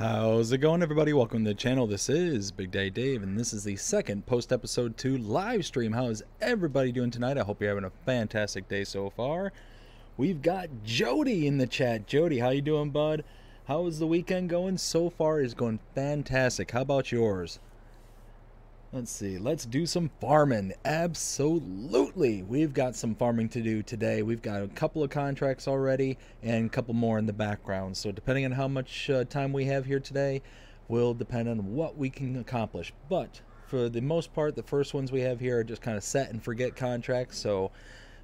How's it going, everybody? Welcome to the channel. This is Big Day Dave, and this is the second post episode 2 live stream. How is everybody doing tonight? I hope you're having a fantastic day so far. We've got Jody in the chat. Jody, how you doing, bud? How is the weekend going? So far, is going fantastic. How about yours? Let's see. Let's do some farming. Absolutely. We've got some farming to do today. We've got a couple of contracts already and a couple more in the background. So depending on how much uh, time we have here today will depend on what we can accomplish. But for the most part, the first ones we have here are just kind of set and forget contracts. So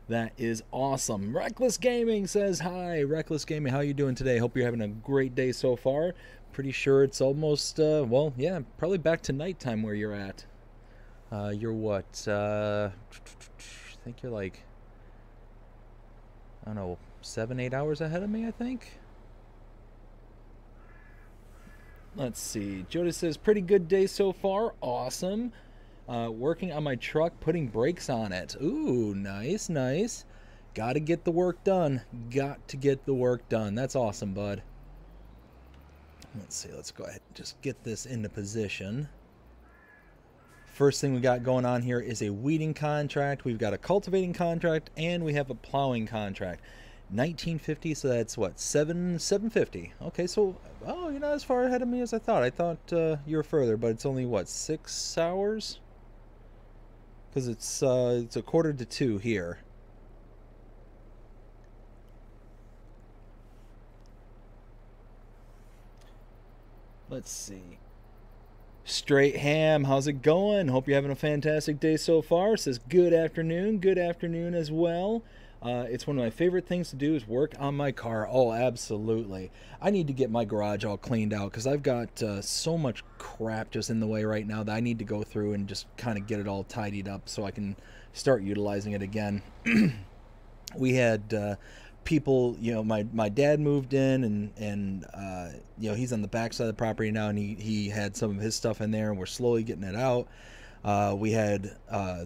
that is awesome. Reckless Gaming says hi. Reckless Gaming, how are you doing today? Hope you're having a great day so far. Pretty sure it's almost, uh, well, yeah, probably back to nighttime where you're at. Uh, you're what? Uh, I think you're like, I don't know, seven, eight hours ahead of me, I think. Let's see. Jody says, pretty good day so far. Awesome. Uh, working on my truck, putting brakes on it. Ooh, nice, nice. Got to get the work done. Got to get the work done. That's awesome, bud. Let's see. Let's go ahead and just get this into position. First thing we got going on here is a weeding contract. We've got a cultivating contract, and we have a plowing contract. 1950, so that's what seven 750. Okay, so oh, you're not as far ahead of me as I thought. I thought uh, you were further, but it's only what six hours? Because it's uh, it's a quarter to two here. Let's see. Straight Ham, how's it going? Hope you're having a fantastic day so far. Says good afternoon, good afternoon as well. Uh, it's one of my favorite things to do is work on my car. Oh, absolutely. I need to get my garage all cleaned out because I've got uh, so much crap just in the way right now that I need to go through and just kind of get it all tidied up so I can start utilizing it again. we had uh, people, you know, my, my dad moved in and, and uh, you know, he's on the backside of the property now and he, he had some of his stuff in there and we're slowly getting it out. Uh, we had uh,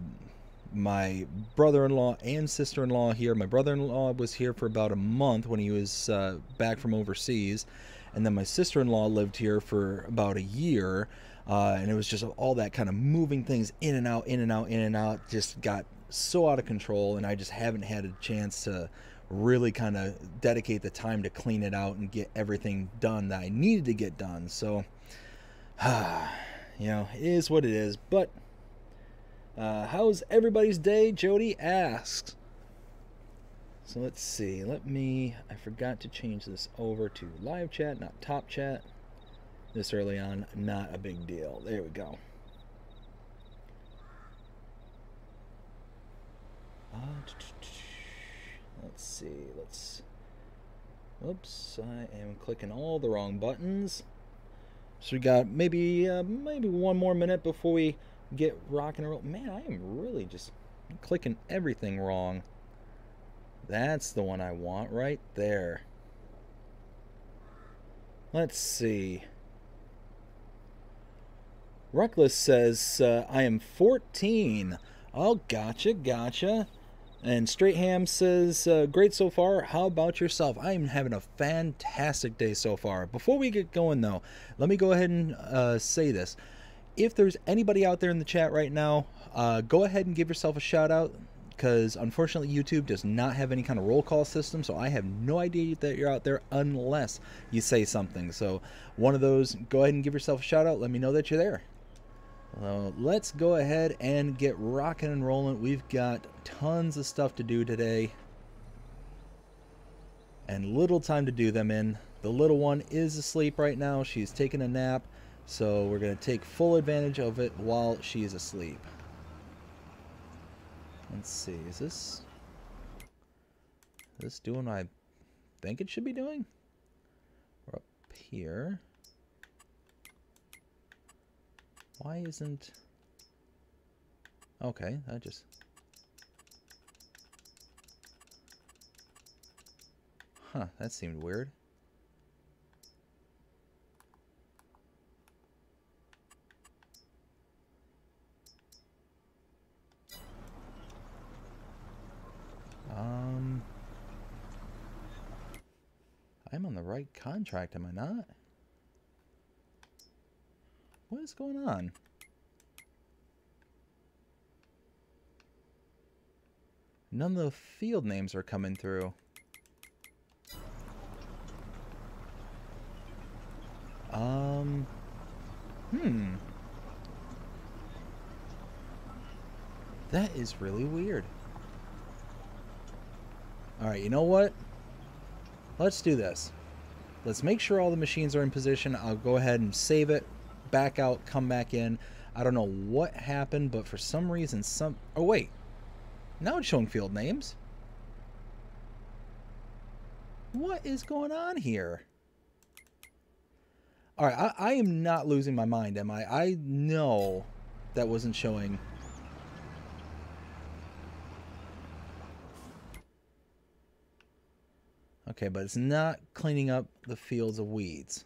my brother-in-law and sister-in-law here. My brother-in-law was here for about a month when he was uh, back from overseas. And then my sister-in-law lived here for about a year. Uh, and it was just all that kind of moving things in and out, in and out, in and out. Just got so out of control, and I just haven't had a chance to really kind of dedicate the time to clean it out and get everything done that I needed to get done. So, you know, it is what it is. But uh, how's everybody's day? Jody asks. So let's see. Let me. I forgot to change this over to live chat, not top chat. This early on, not a big deal. There we go. Uh, Let's see. Let's. Oops, I am clicking all the wrong buttons. So we got maybe uh, maybe one more minute before we get rocking and roll. Man, I am really just clicking everything wrong. That's the one I want right there. Let's see. Reckless says, uh, I am 14. Oh, gotcha, gotcha. And Straight Ham says, uh, Great so far. How about yourself? I am having a fantastic day so far. Before we get going, though, let me go ahead and uh, say this. If there's anybody out there in the chat right now, uh, go ahead and give yourself a shout out because unfortunately YouTube does not have any kind of roll call system, so I have no idea that you're out there unless you say something. So, one of those, go ahead and give yourself a shout out. Let me know that you're there. Uh, let's go ahead and get rocking and rolling. We've got tons of stuff to do today and little time to do them in. The little one is asleep right now. She's taking a nap, so we're going to take full advantage of it while she's asleep. Let's see, is this, is this doing what I think it should be doing? We're up here. Why isn't... Okay, I just... Huh, that seemed weird. Um... I'm on the right contract, am I not? What is going on? None of the field names are coming through. Um, hmm. That is really weird. Alright, you know what? Let's do this. Let's make sure all the machines are in position. I'll go ahead and save it, back out, come back in. I don't know what happened, but for some reason, some... Oh, wait. Now it's showing field names. What is going on here? All right, I, I am not losing my mind, am I? I know that wasn't showing Okay, but it's not cleaning up the fields of weeds.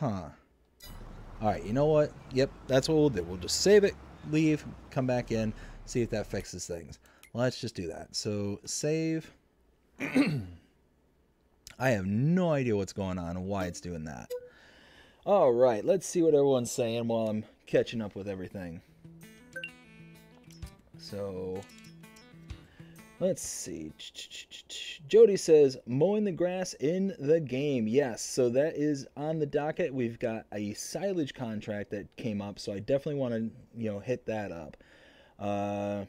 Huh. Alright, you know what? Yep, that's what we'll do. We'll just save it, leave, come back in, see if that fixes things. Let's just do that. So, save. I have no idea what's going on and why it's doing that. Alright, let's see what everyone's saying while I'm catching up with everything. So, Let's see. Jody says mowing the grass in the game. Yes, so that is on the docket. We've got a silage contract that came up, so I definitely want to you know hit that up. Uh,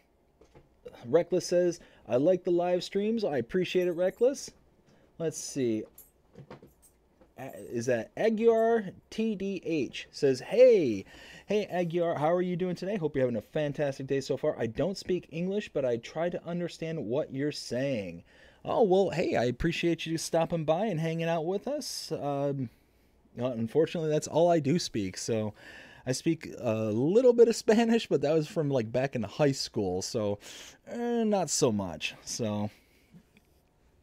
Reckless says I like the live streams. I appreciate it, Reckless. Let's see is that Aguiar TDH says, Hey, hey Aguiar, how are you doing today? Hope you're having a fantastic day so far. I don't speak English, but I try to understand what you're saying. Oh, well, hey, I appreciate you stopping by and hanging out with us. Um, unfortunately, that's all I do speak. So I speak a little bit of Spanish, but that was from like back in high school. So eh, not so much. So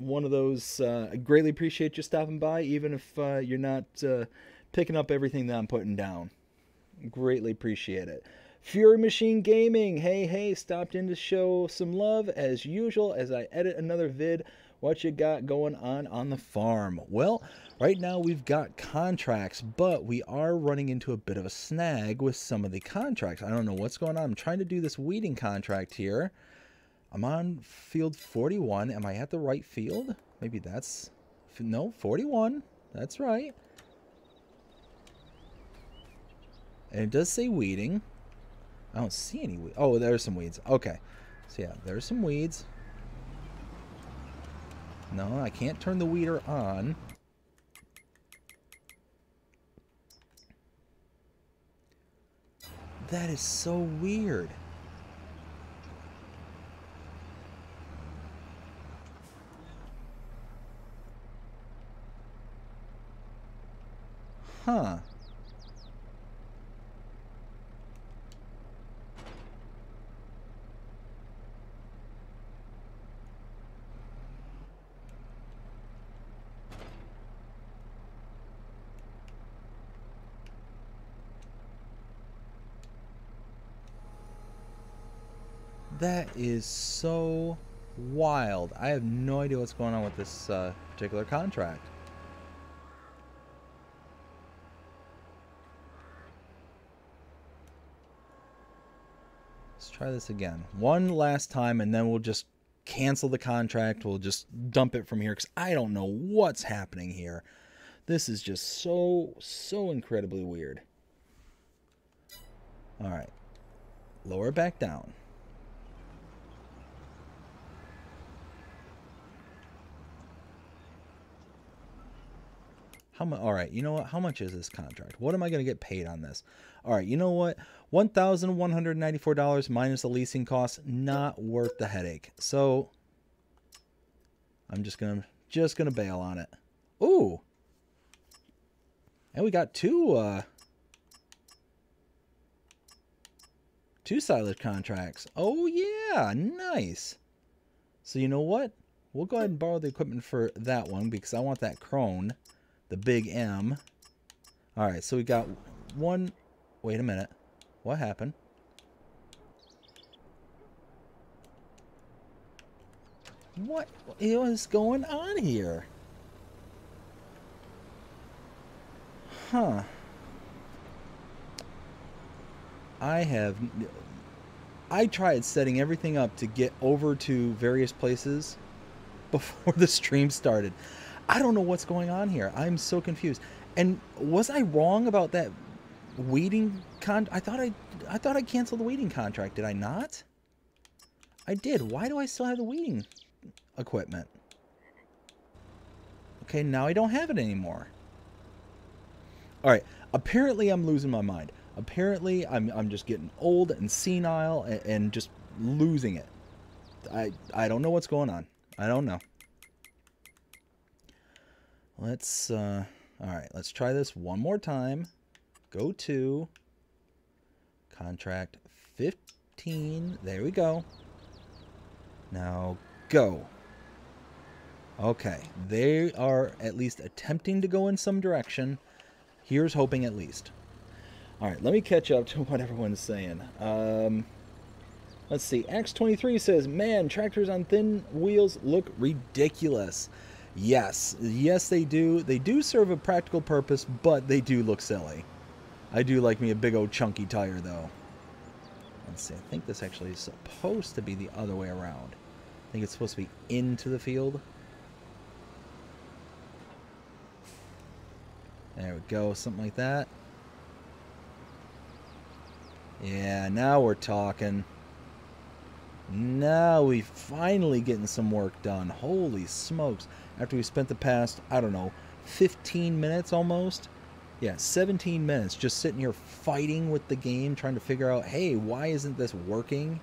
one of those. Uh, I greatly appreciate you stopping by, even if uh, you're not uh, picking up everything that I'm putting down. Greatly appreciate it. Fury Machine Gaming, hey, hey, stopped in to show some love as usual as I edit another vid. What you got going on on the farm? Well, right now we've got contracts, but we are running into a bit of a snag with some of the contracts. I don't know what's going on. I'm trying to do this weeding contract here. I'm on field 41. Am I at the right field? Maybe that's... No, 41. That's right. And it does say weeding. I don't see any weeds. Oh, there's some weeds. Okay. So yeah, there's some weeds. No, I can't turn the weeder on. That is so weird. Huh. That is so wild. I have no idea what's going on with this uh, particular contract. Try this again. One last time, and then we'll just cancel the contract. We'll just dump it from here because I don't know what's happening here. This is just so, so incredibly weird. All right. Lower back down. How much? All right. You know what? How much is this contract? What am I going to get paid on this? All right. You know what? $1,194 minus the leasing costs, not worth the headache. So I'm just going to just to bail on it. Ooh. And we got two uh two silage contracts. Oh yeah, nice. So you know what? We'll go ahead and borrow the equipment for that one because I want that Krone, the big M. All right, so we got one. Wait a minute. What happened? What is going on here? Huh. I have. I tried setting everything up to get over to various places before the stream started. I don't know what's going on here. I'm so confused. And was I wrong about that weeding con? I thought I, I thought I canceled the weeding contract. Did I not? I did. Why do I still have the weeding equipment? Okay, now I don't have it anymore. All right. Apparently, I'm losing my mind. Apparently, I'm, I'm just getting old and senile and, and just losing it. I, I don't know what's going on. I don't know. Let's, uh, all right, let's try this one more time. Go to contract 15. There we go. Now go. Okay, they are at least attempting to go in some direction. Here's hoping at least. All right, let me catch up to what everyone's saying. Um, let's see. X23 says, man, tractors on thin wheels look ridiculous. Yes, yes, they do. They do serve a practical purpose, but they do look silly. I do like me a big old chunky tire, though. Let's see. I think this actually is supposed to be the other way around. I think it's supposed to be into the field. There we go, something like that. Yeah, now we're talking. Now we finally getting some work done. Holy smokes. After we spent the past, I don't know, 15 minutes almost? Yeah, 17 minutes just sitting here fighting with the game, trying to figure out, hey, why isn't this working?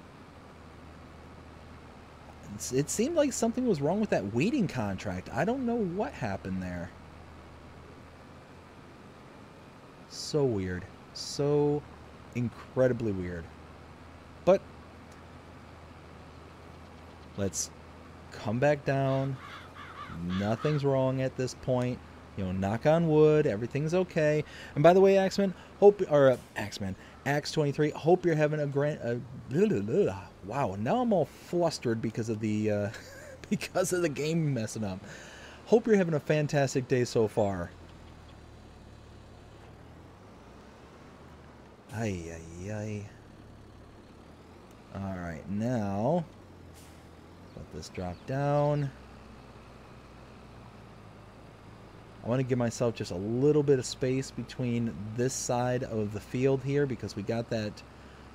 it seemed like something was wrong with that weeding contract. I don't know what happened there. So weird. So incredibly weird. But let's come back down. Nothing's wrong at this point. You know, knock on wood, everything's okay. And by the way, Axeman, hope or uh, Axe 23, hope you're having a grand. Uh, blah, blah, blah. Wow, now I'm all flustered because of the uh, because of the game messing up. Hope you're having a fantastic day so far. Ay, ay, ay. Alright, now, let this drop down. I want to give myself just a little bit of space between this side of the field here because we got that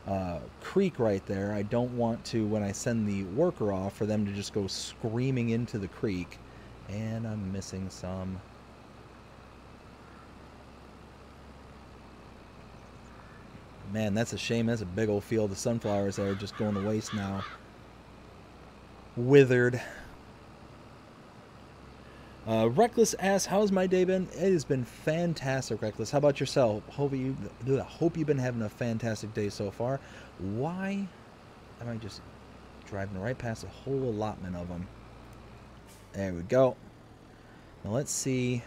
uh, creek right there. I don't want to, when I send the worker off, for them to just go screaming into the creek. And I'm missing some. Man, that's a shame. That's a big old field of sunflowers that are just going to waste now. Withered. Uh, Reckless asks, "How's my day been?" It has been fantastic, Reckless. How about yourself? Hope you hope you've been having a fantastic day so far. Why am I just driving right past a whole allotment of them? There we go. Now let's see.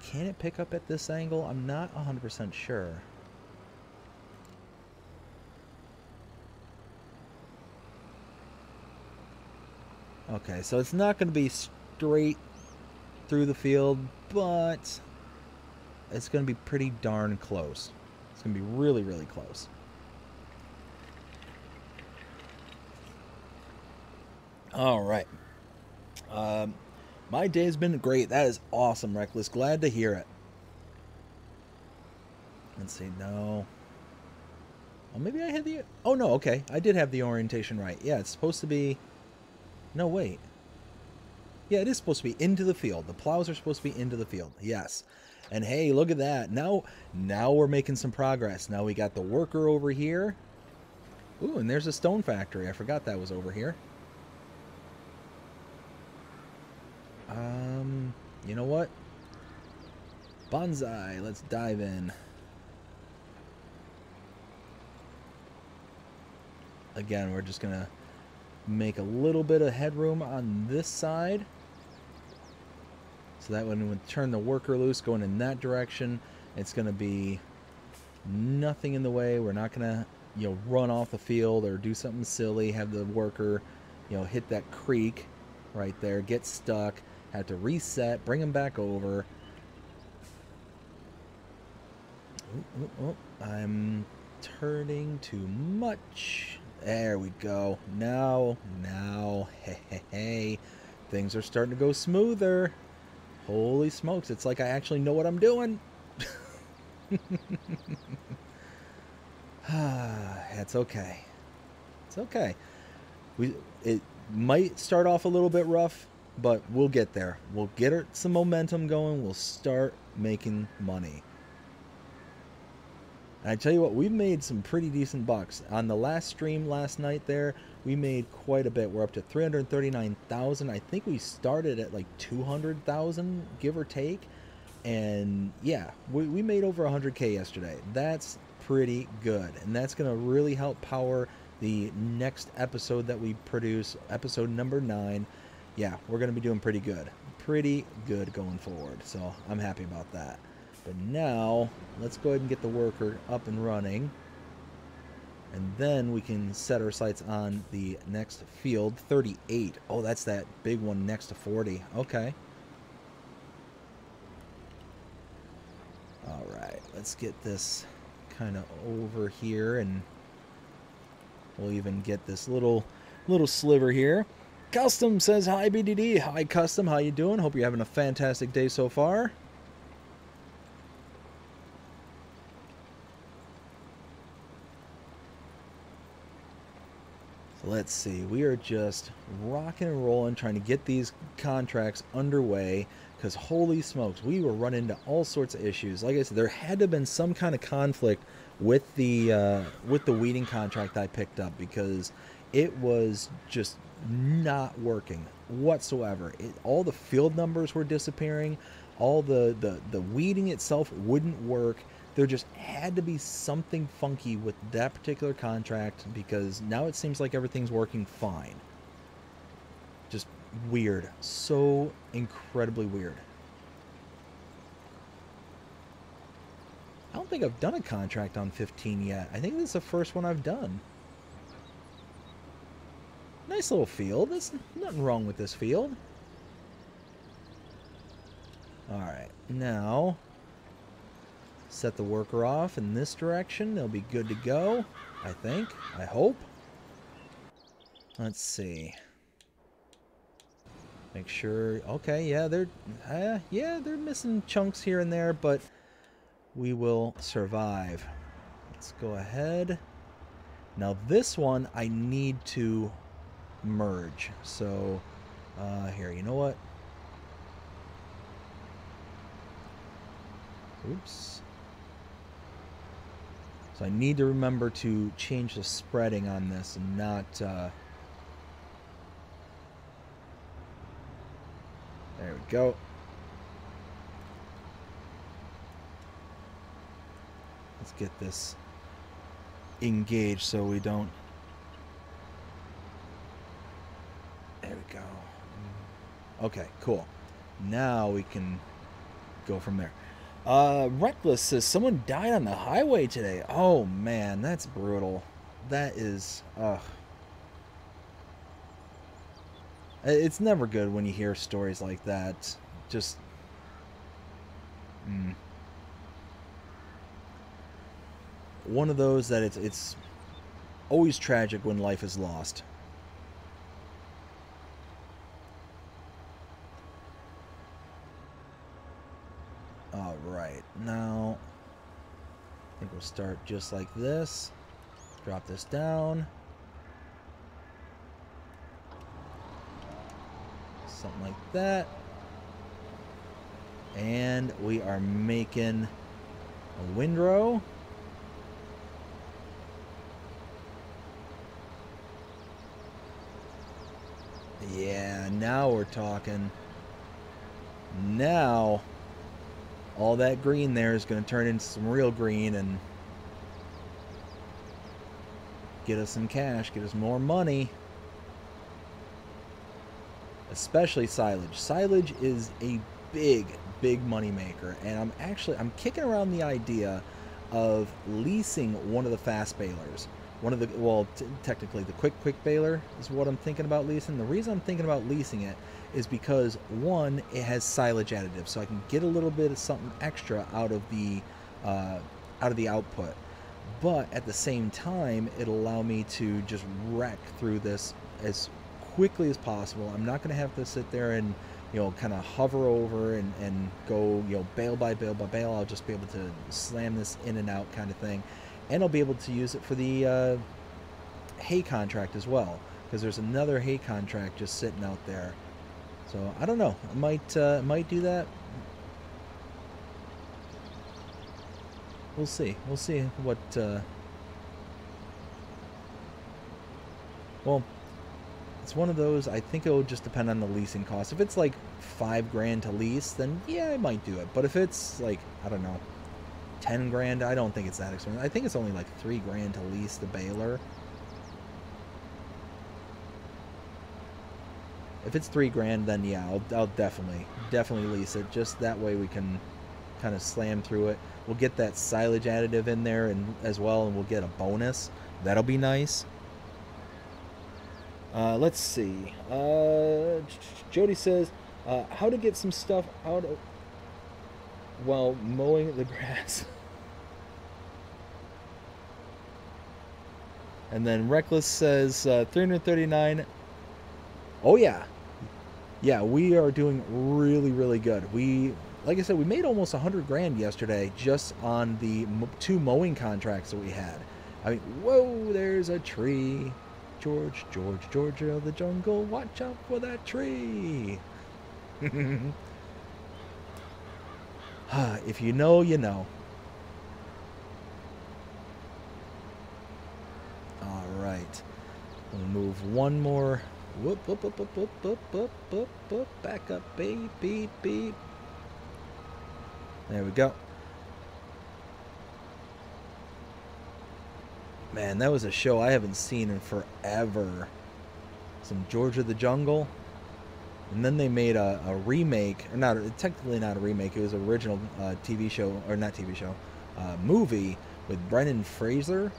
Can it pick up at this angle? I'm not 100% sure. Okay, so it's not going to be straight through the field, but it's going to be pretty darn close. It's going to be really, really close. All right. Um, my day has been great. That is awesome, Reckless. Glad to hear it. Let's see. No. Oh, maybe I had the... Oh, no. Okay. I did have the orientation right. Yeah, it's supposed to be... No, wait. Yeah, it is supposed to be into the field. The plows are supposed to be into the field. Yes. And hey, look at that. Now, now we're making some progress. Now we got the worker over here. Ooh, and there's a stone factory. I forgot that was over here. Um, you know what? Bonsai, let's dive in. Again, we're just to make a little bit of headroom on this side. So that when we turn the worker loose going in that direction, it's going to be nothing in the way. We're not going to, you know, run off the field or do something silly, have the worker, you know, hit that creek right there, get stuck, have to reset, bring them back over. oh, oh, I'm turning too much. There we go. Now, now, hey, hey, hey. Things are starting to go smoother. Holy smokes, it's like I actually know what I'm doing. That's okay. It's okay. We it might start off a little bit rough, but we'll get there. We'll get some momentum going. We'll start making money. And I tell you what, we've made some pretty decent bucks. On the last stream last night there, we made quite a bit. We're up to 339,000. I think we started at like 200,000, give or take. And yeah, we, we made over 100K yesterday. That's pretty good. And that's going to really help power the next episode that we produce, episode number nine. Yeah, we're going to be doing pretty good. Pretty good going forward. So I'm happy about that. But now, let's go ahead and get the worker up and running. And then we can set our sights on the next field, 38. Oh, that's that big one next to 40. Okay. All right, let's get this kind of over here and we'll even get this little little sliver here. Custom says hi BDD. Hi Custom, how you doing? Hope you're having a fantastic day so far. Let's see. We are just rocking and rolling, trying to get these contracts underway. Because holy smokes, we were running into all sorts of issues. Like I said, there had to have been some kind of conflict with the uh, with the weeding contract I picked up because it was just not working whatsoever. It, all the field numbers were disappearing. All the, the the weeding itself wouldn't work there just had to be something funky with that particular contract because now it seems like everything's working fine. Just weird. So incredibly weird. I don't think I've done a contract on 15 yet. I think this is the first one I've done. Nice little field. There's nothing wrong with this field. Alright, now set the worker off in this direction. They'll be good to go, I think. I hope. Let's see. Make sure. Okay, yeah, they're uh, yeah, they're missing chunks here and there, but we will survive. Let's go ahead. Now this one I need to merge. So uh, here, you know what? Oops. So I need to remember to change the spreading on this and not... Uh... There we go. Let's get this engaged so we don't... There we go. Okay, cool. Now we can go from there. Uh, Reckless says someone died on the highway today. Oh man, that's brutal. That is, ugh. It's never good when you hear stories like that. Just, mm. one of those that it's it's always tragic when life is lost. Now, I think we'll start just like this. Drop this down. Something like that. And we are making a windrow. Yeah, now we're talking. Now all that green there is going to turn into some real green and get us some cash, get us more money. Especially silage. Silage is a big, big money maker, and I'm actually I'm kicking around the idea of leasing one of the fast balers. One of the well, technically the quick quick baler is what I'm thinking about leasing. The reason I'm thinking about leasing it is because one, it has silage additives, so I can get a little bit of something extra out of the uh, out of the output. But at the same time, it'll allow me to just wreck through this as quickly as possible. I'm not going to have to sit there and you know, kind of hover over and, and go, you know, bail by bail by bail. I'll just be able to slam this in and out kind of thing. And I'll be able to use it for the uh, hay contract as well, because there's another hay contract just sitting out there. So I don't know. I might uh, might do that. We'll see. We'll see what. Uh... Well, it's one of those. I think it will just depend on the leasing cost. If it's like five grand to lease, then yeah, I might do it. But if it's like I don't know, ten grand, I don't think it's that expensive. I think it's only like three grand to lease the baler. If it's three grand, then yeah, I'll, I'll definitely definitely lease it. Just that way we can kind of slam through it. We'll get that silage additive in there and as well, and we'll get a bonus. That'll be nice. Uh, let's see. Uh, Jody says, uh, how to get some stuff out of while mowing the grass. and then Reckless says, uh, 339. Oh, yeah. Yeah, we are doing really, really good. We, like I said, we made almost 100 grand yesterday just on the two mowing contracts that we had. I mean, whoa, there's a tree. George, George, Georgia of the jungle, watch out for that tree. if you know, you know. All right. We'll move one more. Whoop, whoop, whoop, whoop, whoop, whoop, whoop, whoop, whoop. Back up, beep, beep, beep. There we go. Man, that was a show I haven't seen in forever. Some George of the Jungle. And then they made a, a remake, or not, technically not a remake, it was an original uh, TV show, or not TV show, uh, movie with Brendan Fraser.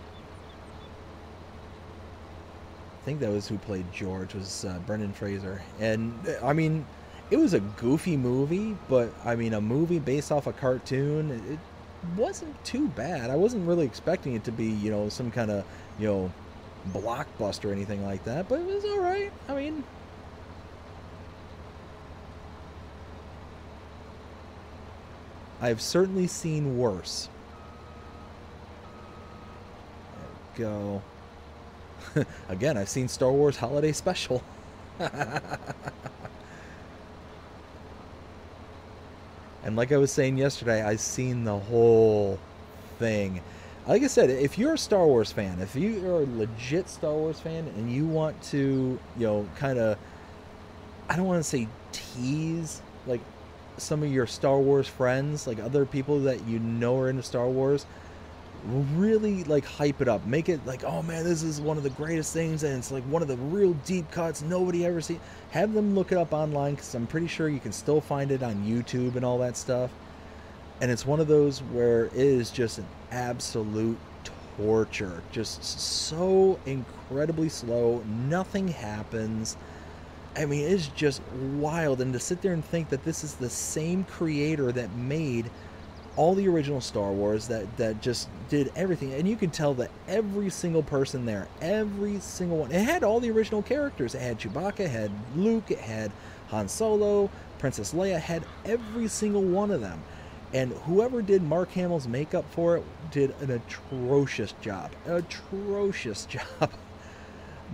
I think that was who played George, was uh, Brendan Fraser. And, uh, I mean, it was a goofy movie, but, I mean, a movie based off a cartoon, it, wasn't too bad. I wasn't really expecting it to be, you know, some kind of, you know, blockbuster or anything like that, but it was all right. I mean, I've certainly seen worse. Go. Again, I've seen Star Wars Holiday Special. And like I was saying yesterday, I've seen the whole thing. Like I said, if you're a Star Wars fan, if you're a legit Star Wars fan and you want to, you know, kind of, I don't want to say tease, like some of your Star Wars friends, like other people that you know are into Star Wars, really like hype it up. Make it like oh man this is one of the greatest things and it's like one of the real deep cuts nobody ever seen. Have them look it up online because i'm pretty sure you can still find it on youtube and all that stuff. And it's one of those where it is just an absolute torture. Just so incredibly slow. Nothing happens i mean it's just wild and to sit there and think that this is the same creator that made all the original Star Wars that that just did everything, and you could tell that every single person there, every single one, it had all the original characters. It had Chewbacca, it had Luke, it had Han Solo, Princess Leia, had every single one of them. And whoever did Mark Hamill's makeup for it did an atrocious job, atrocious job.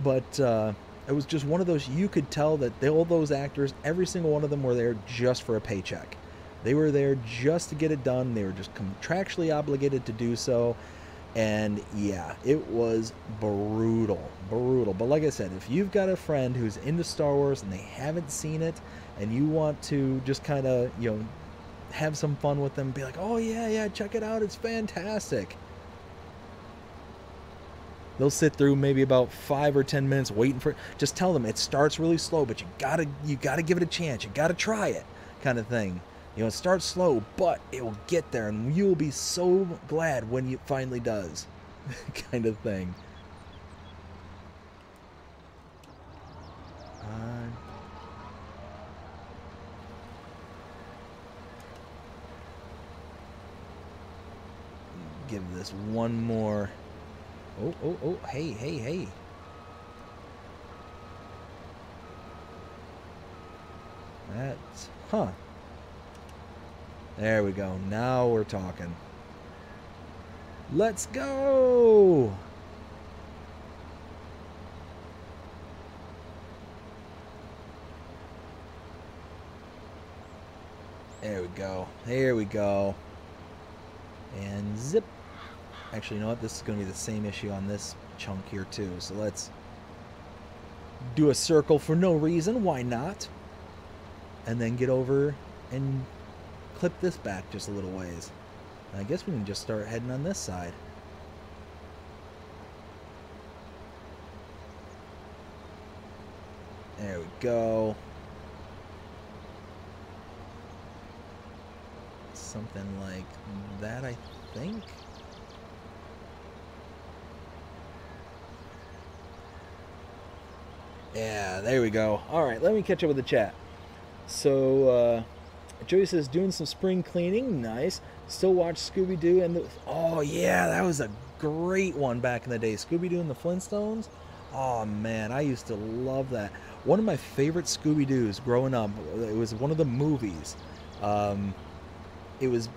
but uh, it was just one of those you could tell that they, all those actors, every single one of them were there just for a paycheck they were there just to get it done. They were just contractually obligated to do so. And yeah, it was brutal, brutal. But like I said, if you've got a friend who's into Star Wars and they haven't seen it, and you want to just kind of, you know, have some fun with them, be like, oh yeah, yeah, check it out, it's fantastic. They'll sit through maybe about five or ten minutes waiting for it. Just tell them it starts really slow, but you gotta you gotta give it a chance. You gotta try it, kind of thing. You know, it starts slow, but it will get there, and you will be so glad when it finally does, kind of thing. Give this one more. Oh, oh, oh, hey, hey, hey. That's, huh. There we go. Now we're talking. Let's go! There we go. There we go. And zip. Actually, you know what? This is going to be the same issue on this chunk here too. So let's do a circle for no reason. Why not? And then get over and clip this back just a little ways. I guess we can just start heading on this side. There we go. Something like that, I think. Yeah, there we go. All right, let me catch up with the chat. So, uh, Joey says, doing some spring cleaning. Nice. Still watch Scooby Doo and the. Oh, yeah, that was a great one back in the day. Scooby Doo and the Flintstones. Oh, man, I used to love that. One of my favorite Scooby Doo's growing up, it was one of the movies. Um, it was.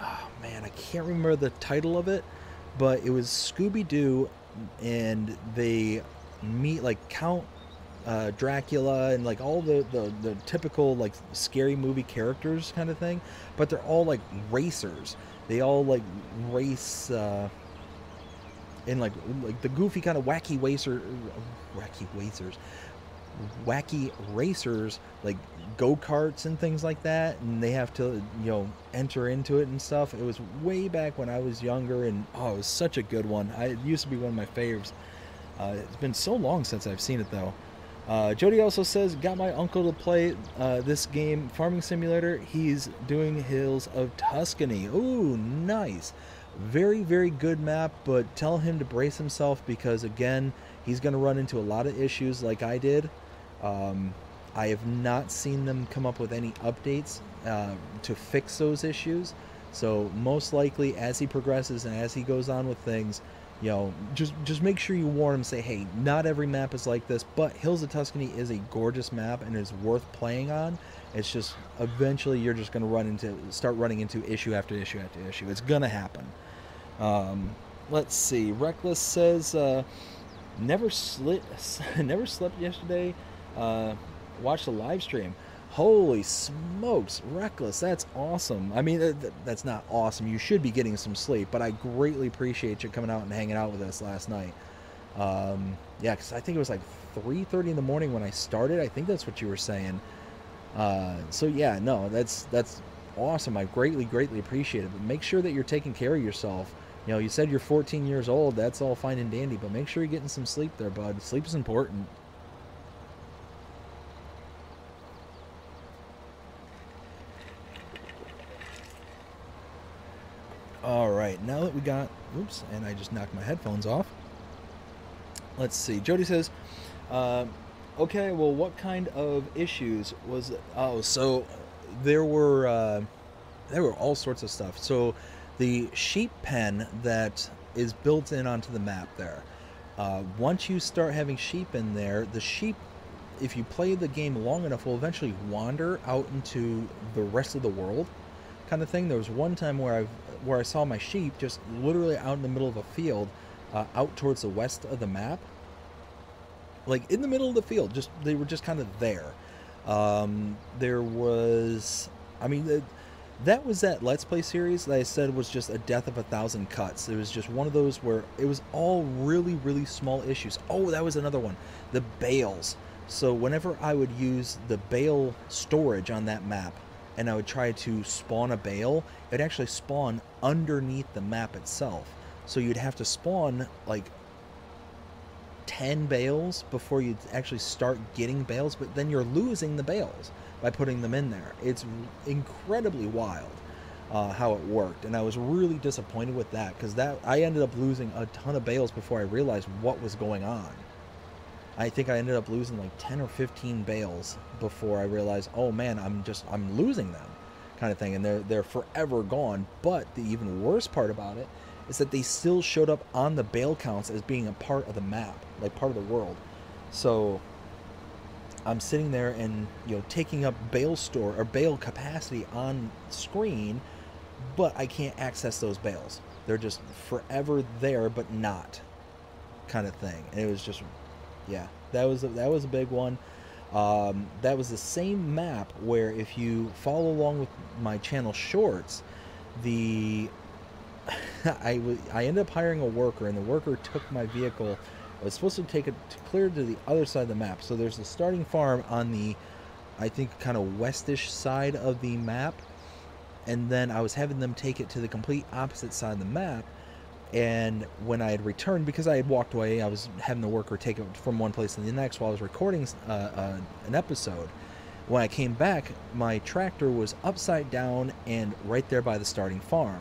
Oh, man, I can't remember the title of it, but it was Scooby Doo and they meet like Count uh, Dracula and like all the, the the typical like scary movie characters kind of thing, but they're all like racers. They all like race uh, in like like the goofy kind of wacky racer, wacky racers, wacky racers like go karts and things like that, and they have to you know enter into it and stuff. It was way back when I was younger, and oh, it was such a good one. I, it used to be one of my faves. Uh, it's been so long since I've seen it though. Uh, Jody also says, got my uncle to play uh, this game, Farming Simulator. He's doing Hills of Tuscany. Ooh, nice. Very, very good map, but tell him to brace himself because, again, he's going to run into a lot of issues like I did. Um, I have not seen them come up with any updates uh, to fix those issues. So, most likely, as he progresses and as he goes on with things, you know, just just make sure you warn them. Say, hey, not every map is like this, but Hills of Tuscany is a gorgeous map and is worth playing on. It's just eventually you're just going to run into start running into issue after issue after issue. It's going to happen. Um, let's see. Reckless says, uh, never slit, never slept yesterday. Uh, watched the live stream. Holy smokes, Reckless, that's awesome. I mean, that's not awesome. You should be getting some sleep, but I greatly appreciate you coming out and hanging out with us last night. Um, yeah, because I think it was like 3.30 in the morning when I started. I think that's what you were saying. Uh, so yeah, no, that's that's awesome. I greatly, greatly appreciate it. But make sure that you're taking care of yourself. You know, you said you're 14 years old. That's all fine and dandy, but make sure you're getting some sleep there, bud. Sleep is important. All right, now that we got, oops, and I just knocked my headphones off. Let's see. Jody says, uh, okay, well, what kind of issues was? Oh, so there were uh, there were all sorts of stuff. So the sheep pen that is built in onto the map there. Uh, once you start having sheep in there, the sheep, if you play the game long enough, will eventually wander out into the rest of the world, kind of thing. There was one time where I've where I saw my sheep just literally out in the middle of a field, uh, out towards the west of the map. Like in the middle of the field, just they were just kind of there. Um, there was, I mean, that was that Let's Play series that I said was just a death of a thousand cuts. It was just one of those where it was all really, really small issues. Oh, that was another one. The bales. So whenever I would use the bale storage on that map, and I would try to spawn a bale, it'd actually spawn underneath the map itself. So you'd have to spawn like 10 bales before you actually start getting bales, but then you're losing the bales by putting them in there. It's incredibly wild uh, how it worked, and I was really disappointed with that because that I ended up losing a ton of bales before I realized what was going on. I think I ended up losing like 10 or 15 bales before I realized, oh man, I'm just I'm losing them, kind of thing, and they're they're forever gone. But the even worse part about it is that they still showed up on the bale counts as being a part of the map, like part of the world. So I'm sitting there and you know taking up bale store or bale capacity on screen, but I can't access those bales. They're just forever there, but not kind of thing. And it was just, yeah, that was a, that was a big one. Um, that was the same map where if you follow along with my channel shorts, the I, I ended up hiring a worker, and the worker took my vehicle. I was supposed to take it to clear to the other side of the map. So there's the starting farm on the, I think, kind of westish side of the map. And then I was having them take it to the complete opposite side of the map. And when I had returned, because I had walked away, I was having the worker take it from one place to the next while I was recording uh, uh, an episode. When I came back, my tractor was upside down and right there by the starting farm.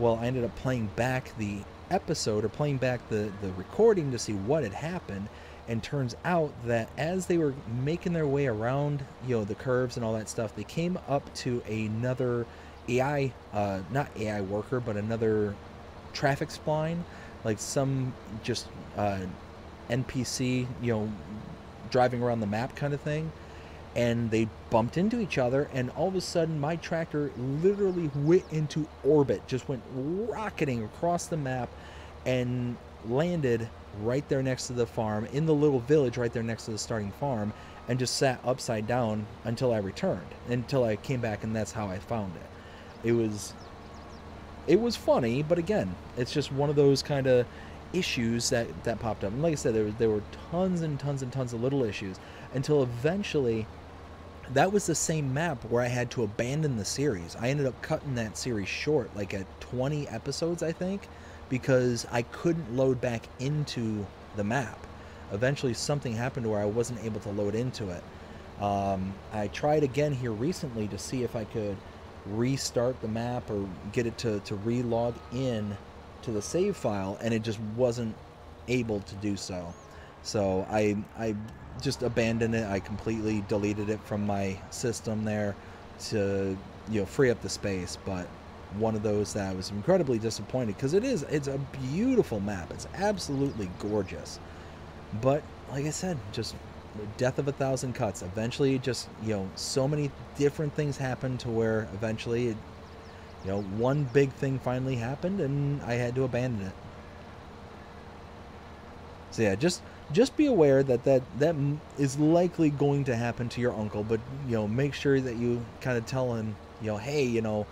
Well, I ended up playing back the episode or playing back the, the recording to see what had happened. And turns out that as they were making their way around, you know, the curves and all that stuff, they came up to another AI, uh, not AI worker, but another traffic spline, like some just uh, NPC, you know, driving around the map kind of thing. And they bumped into each other, and all of a sudden, my tractor literally went into orbit, just went rocketing across the map, and landed right there next to the farm in the little village right there next to the starting farm, and just sat upside down until I returned, until I came back, and that's how I found it. It was it was funny, but again, it's just one of those kind of issues that that popped up. And like I said, there there were tons and tons and tons of little issues until eventually that was the same map where I had to abandon the series. I ended up cutting that series short, like at 20 episodes, I think, because I couldn't load back into the map. Eventually, something happened where I wasn't able to load into it. Um, I tried again here recently to see if I could restart the map or get it to, to relog in to the save file and it just wasn't able to do so. So I I just abandoned it. I completely deleted it from my system there to you know free up the space, but one of those that I was incredibly disappointed because it is it's a beautiful map. It's absolutely gorgeous. But like I said, just death of a thousand cuts. Eventually, just you know, so many different things happened to where eventually, it, you know, one big thing finally happened, and I had to abandon it. So yeah, just just be aware that that that is likely going to happen to your uncle, but you know, make sure that you kind of tell him, you know, hey, you know,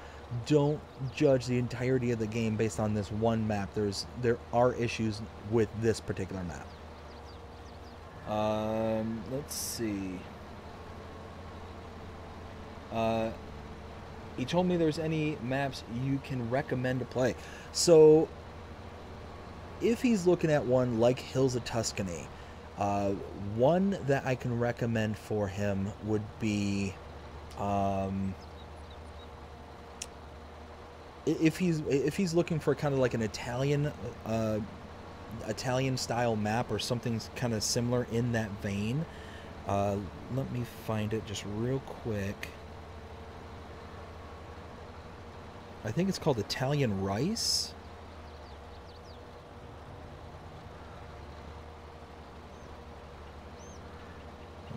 don't judge the entirety of the game based on this one map. There's there are issues with this particular map. Um, let's see. Uh, he told me there's any maps you can recommend to play. So, if he's looking at one like Hills of Tuscany, uh, one that I can recommend for him would be, um, if he's if he's looking for kind of like an Italian uh, Italian style map or something kind of similar in that vein. Uh, let me find it just real quick. I think it's called Italian Rice.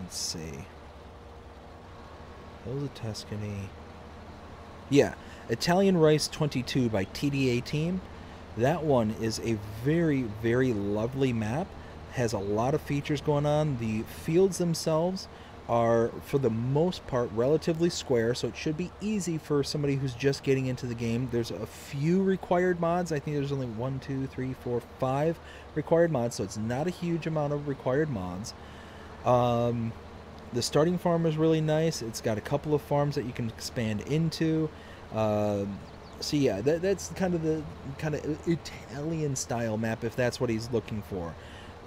Let's see. Hills of Tuscany. Yeah, Italian Rice 22 by TDA Team. That one is a very, very lovely map. Has a lot of features going on. The fields themselves are, for the most part, relatively square, so it should be easy for somebody who's just getting into the game. There's a few required mods. I think there's only one, two, three, four, five required mods, so it's not a huge amount of required mods. Um, the starting farm is really nice. It's got a couple of farms that you can expand into. Uh, so yeah, that, that's kind of the kind of Italian style map if that's what he's looking for.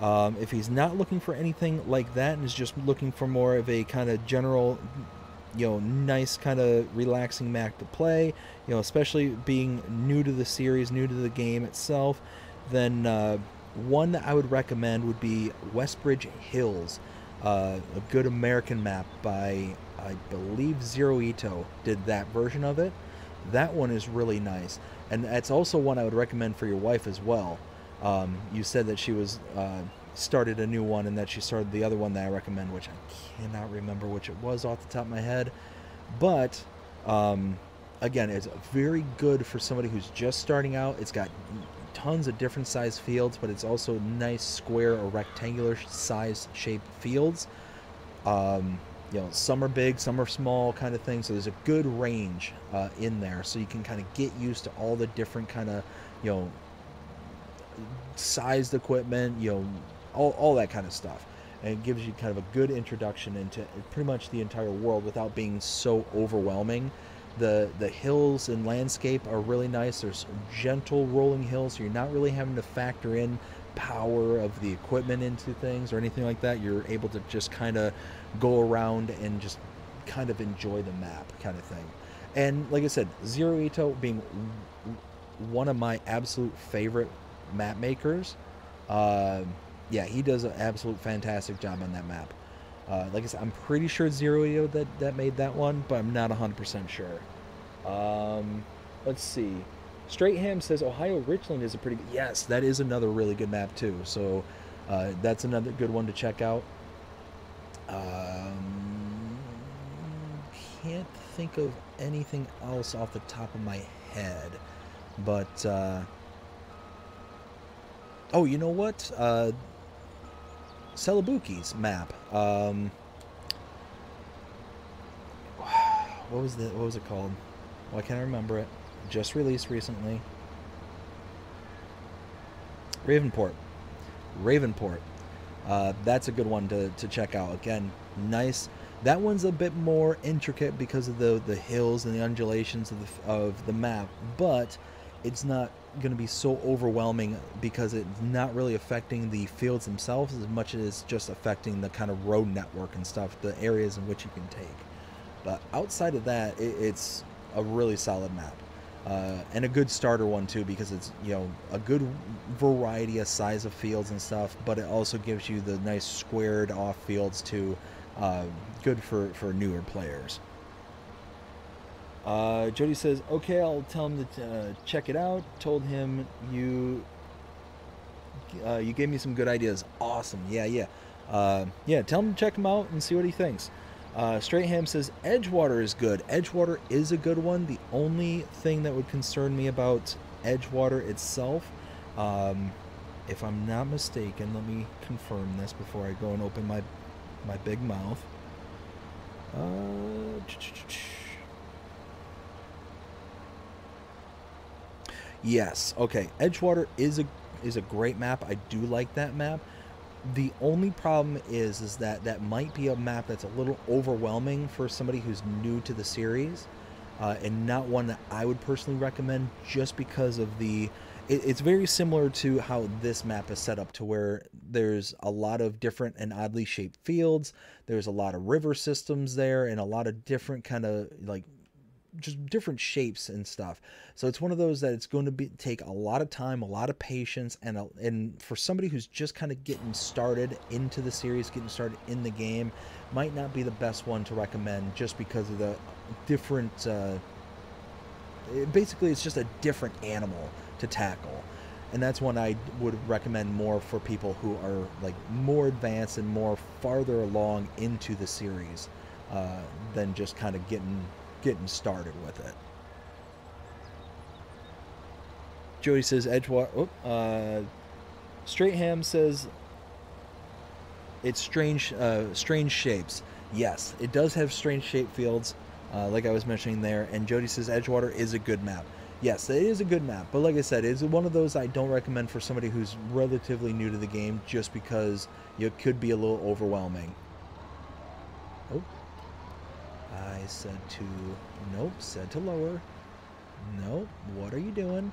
Um, if he's not looking for anything like that and is just looking for more of a kind of general, you know, nice kind of relaxing map to play, you know, especially being new to the series, new to the game itself, then uh, one that I would recommend would be Westbridge Hills, uh, a good American map by I believe Zero Ito did that version of it That one is really nice, and that's also one I would recommend for your wife as well. Um, you said that she was uh, started a new one and that she started the other one that I recommend, which I cannot remember which it was off the top of my head. But um, again, it's very good for somebody who's just starting out. It's got tons of different size fields, but it's also nice square or rectangular size shaped fields. Um, you know, some are big, some are small, kind of thing. So there's a good range uh, in there, so you can kind of get used to all the different kind of, you know, sized equipment, you know, all, all that kind of stuff. And it gives you kind of a good introduction into pretty much the entire world without being so overwhelming. The the hills and landscape are really nice. There's gentle rolling hills, so you're not really having to factor in power of the equipment into things or anything like that. You're able to just kind of go around and just kind of enjoy the map kind of thing. And like I said, Zero Ito being one of my absolute favorite map makers. Uh, yeah, he does an absolute fantastic job on that map. Uh, like I said, I'm pretty sure Zero Ito that, that made that one, but I'm not 100% sure. Um, let's see. Straight Ham says Ohio Richland is a pretty good. Yes, that is another really good map too. So uh, that's another good one to check out. Um, can't think of anything else off the top of my head, but uh, oh, you know what? Uh, Celobuki's map. Um, what was the what was it called? Can't I remember it? Just released recently. Ravenport. Ravenport. Uh, that's a good one to, to check out. Again, nice. That one's a bit more intricate because of the the hills and the undulations of the, of the map, but it's not going to be so overwhelming because it's not really affecting the fields themselves as much as just affecting the kind of road network and stuff, the areas in which you can take. But outside of that, it, it's a really solid map. Uh, and a good starter one too because it's you know a good variety of size of fields and stuff but it also gives you the nice squared off fields too uh, good for for newer players uh, Jody says, "Okay, I'll tell him to uh, check it out." Told him you uh, you gave me some good ideas. Awesome. Yeah, yeah, uh, yeah. Tell him to check him out and see what he thinks. Uh, Straight Ham says Edgewater is good. Edgewater is a good one. The only thing that would concern me about Edgewater itself, um, if I'm not mistaken, let me confirm this before I go and open my my big mouth. Uh, Yes. Okay. Edgewater is a is a great map. I do like that map. The only problem is is that that might be a map that's a little overwhelming for somebody who's new to the series, uh, and not one that I would personally recommend just because of the. It, it's very similar to how this map is set up, to where there's a lot of different and oddly shaped fields. There's a lot of river systems there, and a lot of different kind of like just different shapes and stuff. So it's one of those that it's going to be take a lot of time, a lot of patience, and a, and for somebody who's just kind of getting started into the series, getting started in the game, might not be the best one to recommend just because of the different. Uh, basically, it's just a different animal to tackle. And that's one I would recommend more for people who are like more advanced and more farther along into the series uh, than just kind of getting getting started with it. Joey says Edgewater. Oh, uh, Straight Ham says it's strange, uh, strange shapes. Yes, it does have strange shape fields, uh, like I was mentioning there. And Jody says Edgewater is a good map. Yes, it is a good map, but like I said, it's one of those I don't recommend for somebody who's relatively new to the game, just because it could be a little overwhelming. I said to, nope, said to lower. Nope, what are you doing?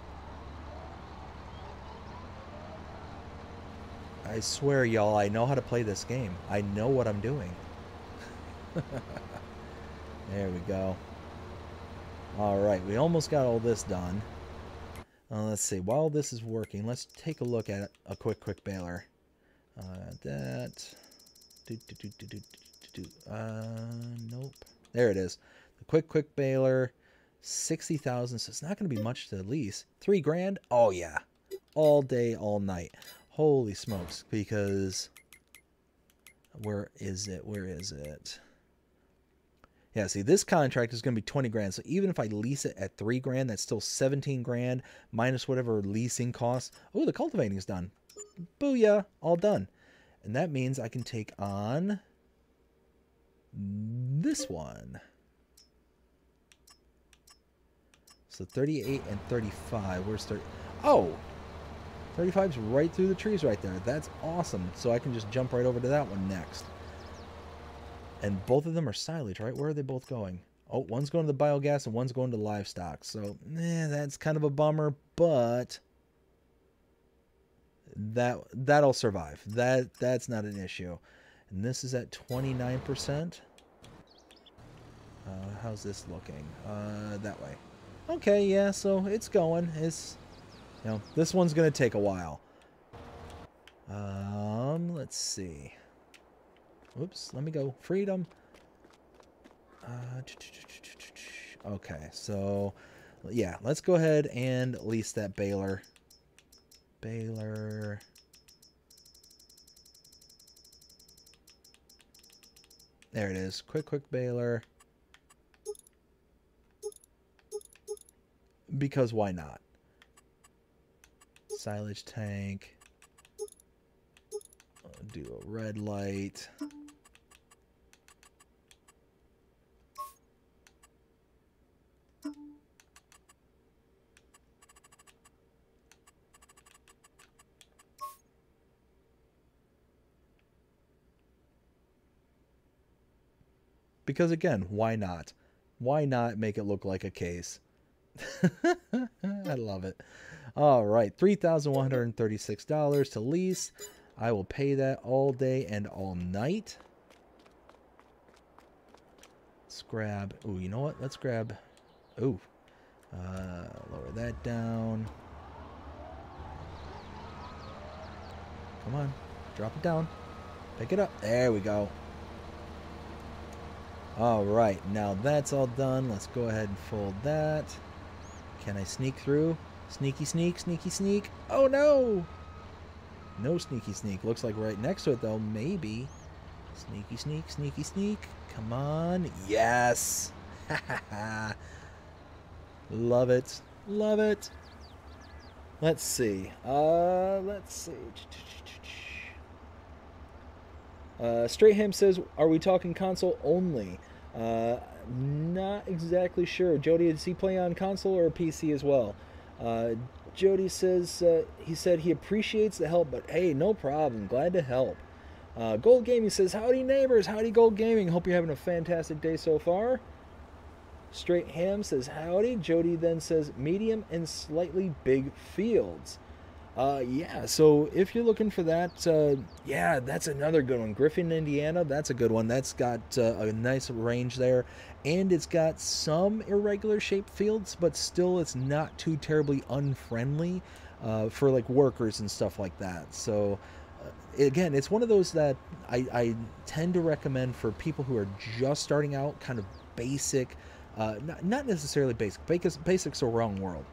I swear, y'all, I know how to play this game. I know what I'm doing. there we go. Alright, we almost got all this done. Uh, let's see, while this is working, let's take a look at a quick, quick baler. Uh, that... Do, do, do, uh, nope. There it is. The quick quick baler 60,000, so it's not going to be much to lease. Three grand? Oh, yeah. All day, all night. Holy smokes. Because, where is it? Where is it? Yeah, see, this contract is going to be 20 grand. So even if I lease it at 3 grand, that's still 17 grand minus whatever leasing costs. Oh, the cultivating is done. Booyah, all done. And that means I can take on this one. So 38 and 35. Where's 30? Oh! 35's right through the trees right there. That's awesome. So I can just jump right over to that one next. And both of them are silage, right? Where are they both going? Oh, one's going to the biogas and one's going to livestock. So, eh, that's kind of a bummer, but that that'll survive. That that's not an issue. And this is at 29%. Uh, how's this looking? Uh, that way. Okay, yeah, so it's going. It's, you know, this one's going to take a while. Um, let's see. Oops, let me go. Freedom. Uh, okay, so, yeah, let's go ahead and lease that baler. Baler. There it is. Quick, quick baler. Because why not? Silage tank. I'll do a red light. Because again, why not? Why not make it look like a case? I love it. All right, $3,136 to lease. I will pay that all day and all night. Let's grab, oh, you know what? Let's grab, oh, uh, lower that down. Come on, drop it down. Pick it up. There we go. All right, now that's all done. Let's go ahead and fold that. Can I sneak through? Sneaky sneak, sneaky sneak. Oh no! No sneaky sneak. Looks like right next to it though, maybe. Sneaky sneak, sneaky sneak. Come on. Yes! Love it. Love it. Let's see. Uh, let's see. Uh, Straight Ham says, "Are we talking console only?" Uh, not exactly sure. Jody, does he play on console or PC as well? Uh, Jody says uh, he said he appreciates the help, but hey, no problem. Glad to help. Uh, Gold Gaming says, "Howdy neighbors, howdy Gold Gaming. Hope you're having a fantastic day so far." Straight Ham says, "Howdy." Jody then says, "Medium and slightly big fields." Uh, yeah, so if you're looking for that, uh, yeah, that's another good one. Griffin, Indiana, that's a good one. That's got uh, a nice range there, and it's got some irregular shaped fields, but still it's not too terribly unfriendly uh, for like workers and stuff like that. So, uh, again, it's one of those that I, I, tend to recommend for people who are just starting out, kind of basic, uh, not, not necessarily basic, because basics are wrong world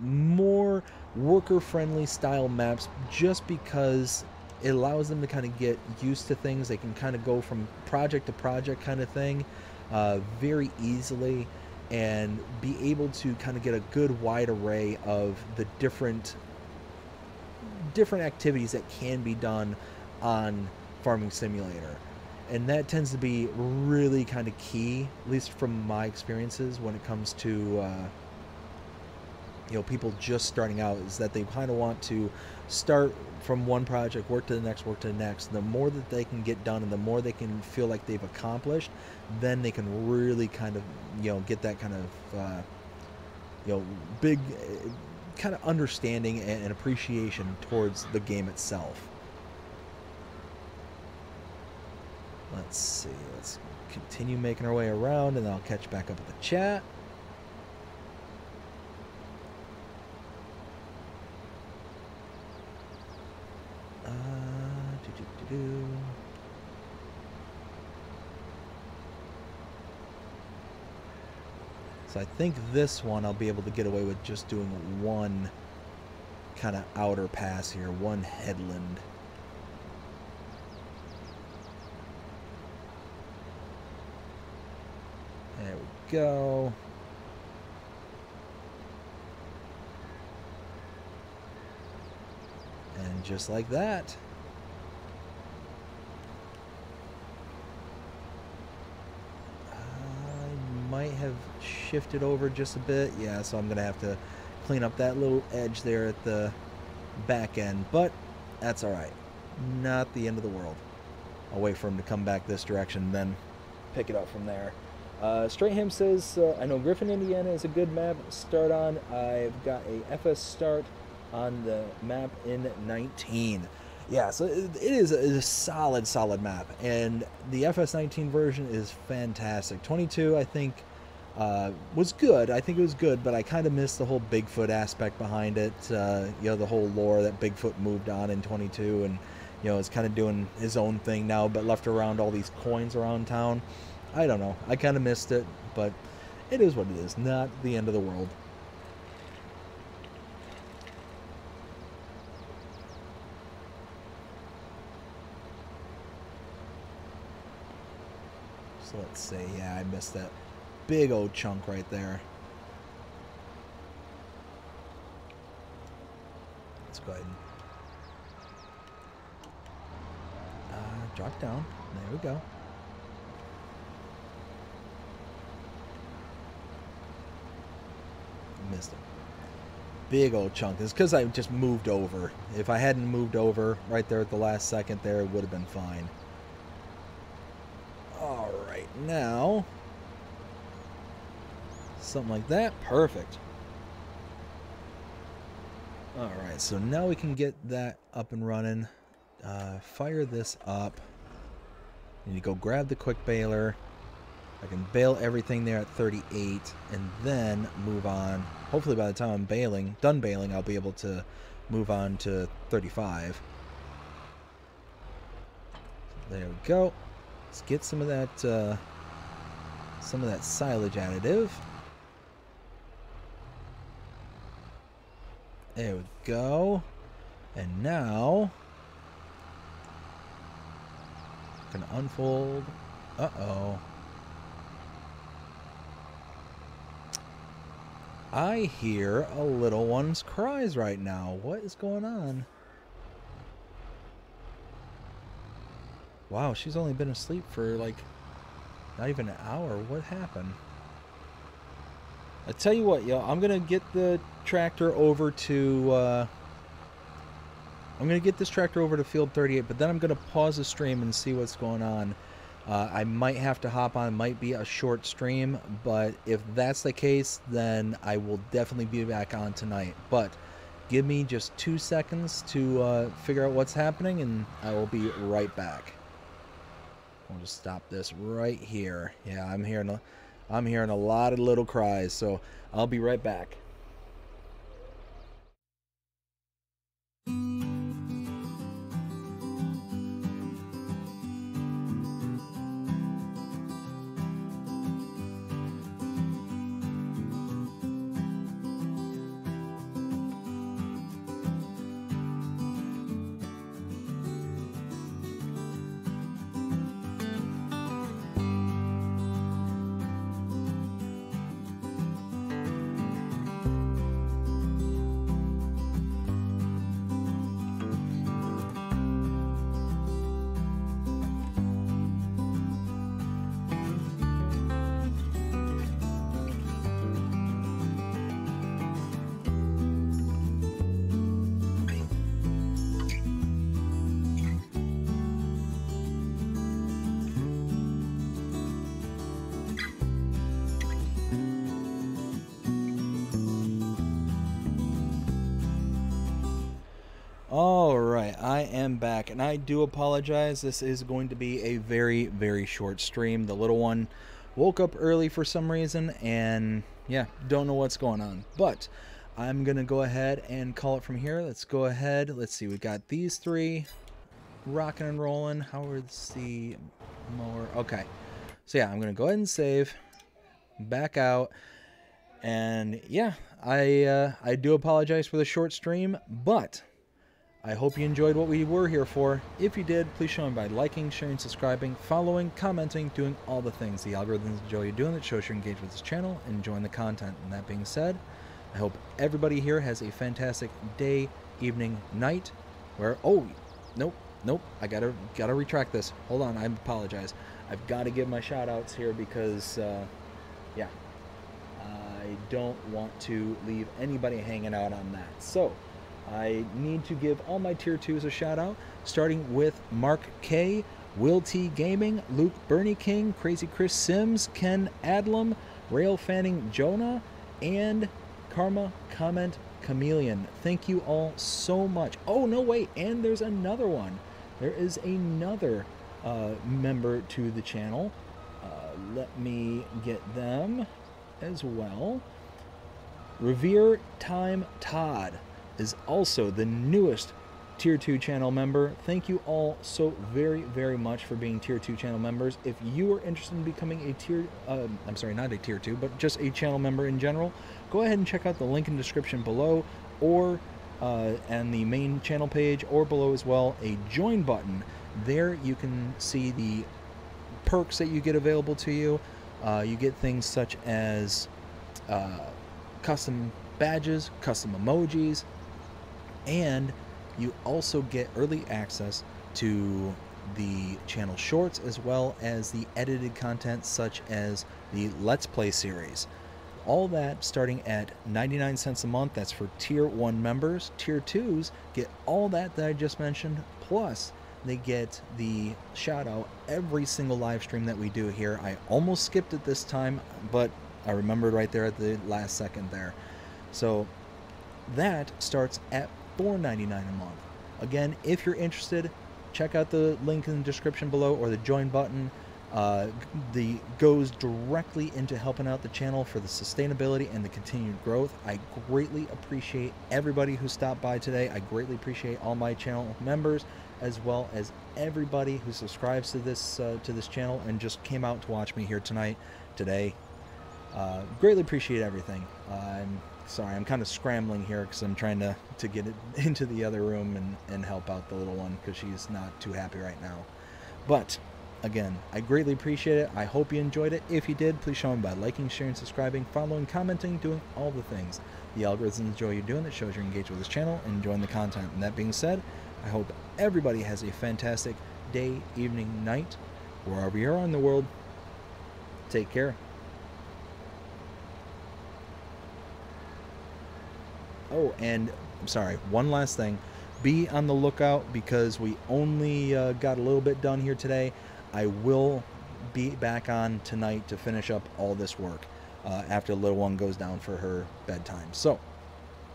more worker friendly style maps just because it allows them to kind of get used to things. They can kind of go from project to project kind of thing uh, very easily and be able to kind of get a good wide array of the different different activities that can be done on farming simulator and that tends to be really kind of key at least from my experiences when it comes to uh, you know people just starting out is that they kind of want to start from one project work to the next work to the next. The more that they can get done and the more they can feel like they've accomplished then they can really kind of you know get that kind of uh, you know big kind of understanding and appreciation towards the game itself. Let's see let's continue making our way around and I'll catch back up with the chat Uh, so I think this one I'll be able to get away with just doing one kind of outer pass here, one headland. There we go. And just like that. I might have shifted over just a bit. Yeah, so I'm going to have to clean up that little edge there at the back end. But that's all right. Not the end of the world. I'll wait for him to come back this direction, then pick it up from there. Uh, Stratham says, uh, I know Griffin, Indiana is a good map start on. I've got a FS start on the map in 19. Yeah, so it, is a, a solid, solid map. And the FS19 version is fantastic. 22, I think, uh, was good. I think it was good, but I kind of missed the whole Bigfoot aspect behind it. Uh, you know, the whole lore that Bigfoot moved on in 22 and, you know, is kind of doing his own thing now, but left around all these coins around town. I don't know. I kind of missed it, but it is what it is. Not the end of the world. So let's see. Yeah, I missed that big old chunk right there. Let's go ahead and uh, drop down. There we go. Missed it. Big old chunk. It's because I just moved over. If I hadn't moved over right there at the last second there, it would have been fine. Now something like that. Perfect. All right, so now we can get that up and running. Uh, fire this up. Need to go grab the quick baler. I can bale everything there at 38 and then move on. Hopefully by the time I'm baling, done baling, I'll be able to move on to 35. There we go. Let's get some of that uh, some of that silage additive. There we go. And now can unfold. Uh-oh. I hear a little one's cries right now. What is going on? Wow, she's only been asleep for like not even an hour. What happened? I tell you what, yo, I'm gonna get the tractor over to. Uh, I'm gonna get this tractor over to field 38, but then I'm gonna pause the stream and see what's going on. Uh, I might have to hop on. It might be a short stream, but if that's the case, then I will definitely be back on tonight. But give me just two seconds to uh, figure out what's happening, and I will be right back. I'll just stop this right here. Yeah, I'm hearing a, I'm hearing a lot of little cries, so I'll be right back. And I do apologize. This is going to be a very, very short stream. The little one woke up early for some reason, and yeah, don't know what's going on. But I'm going to go ahead and call it from here. Let's go ahead. Let's see, we got these three rocking and rolling. How is the mower? Okay, so yeah, I'm going to go ahead and save, back out. And yeah, I uh, I do apologize for the short stream, but I hope you enjoyed what we were here for. If you did, please show me by liking, sharing, subscribing, following, commenting, doing all the things the algorithms enjoy you doing that shows you're engaged with this channel and enjoying the content. And that being said, I hope everybody here has a fantastic day, evening, night. Where oh, nope, nope, I gotta gotta retract this. Hold on, I apologize. I've got to give my shout outs here because, uh, yeah, I don't want to leave anybody hanging out on that. So, I need to give all my tier twos a shout out, starting with Mark K, Will T Gaming, Luke Bernie King, Crazy Chris Sims, Ken Adlam, Rail Fanning Jonah, and Karma Comment Chameleon. Thank you all so much. Oh, no, wait, and there's another one. There is another uh, member to the channel. Uh, let me get them as well. Revere Time Todd is also the newest Tier 2 channel member. Thank you all so very, very much for being Tier 2 channel members. If you are interested in becoming a Tier, uh, I'm sorry, not a Tier 2, but just a channel member in general, go ahead and check out the link in the description below or uh, and the main channel page or below as well a join button. There you can see the perks that you get available to you. Uh, you get things such as uh, custom badges, custom emojis, and you also get early access to the channel shorts as well as the edited content such as the Let's Play series. All that starting at 99 cents a month. That's for tier 1 members. Tier 2s get all that that I just mentioned plus they get the shout out every single live stream that we do here. I almost skipped it this time, but I remembered right there at the last second there. So that starts at $4.99 a month. Again, if you're interested, check out the link in the description below or the join button. Uh, the goes directly into helping out the channel for the sustainability and the continued growth. I greatly appreciate everybody who stopped by today. I greatly appreciate all my channel members as well as everybody who subscribes to this uh, to this channel and just came out to watch me here tonight, today. Uh, greatly appreciate everything. Sorry, I'm kind of scrambling here because I'm trying to, to get it into the other room and, and help out the little one because she's not too happy right now. But again, I greatly appreciate it. I hope you enjoyed it. If you did, please show me by liking, sharing, subscribing, following, commenting, doing all the things the algorithms enjoy you doing it, shows you're engaged with this channel and enjoying the content. And that being said, I hope everybody has a fantastic day, evening, night, wherever you are in the world. Take care. Oh, and I'm sorry, one last thing. Be on the lookout because we only uh, got a little bit done here today. I will be back on tonight to finish up all this work uh, after the little one goes down for her bedtime. So,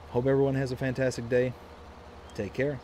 hope everyone has a fantastic day. Take care.